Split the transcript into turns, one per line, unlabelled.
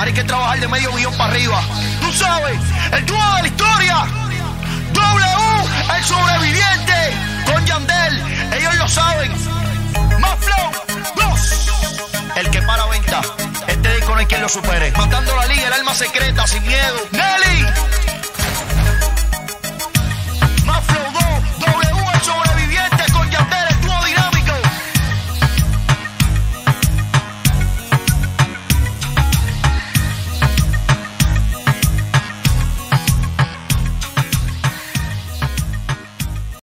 Hay que trabajar de medio millón para arriba. Tú sabes, el dúo de la historia. W, el sobreviviente, con Yandel. Ellos lo saben. Más flow, dos. El que para venta. Este disco no hay quien lo supere. Matando la liga, el